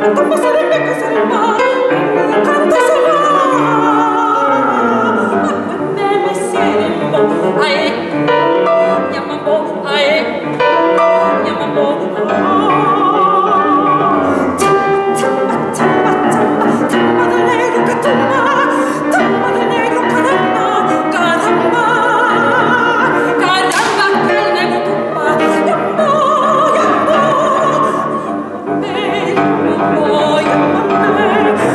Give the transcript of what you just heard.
Tu posa de peccare, tu posa de peccare, tu posa de peccare, tu posa de peccare, tu posa de peccare, tu posa de peccare, tu posa de peccare, Oh, you're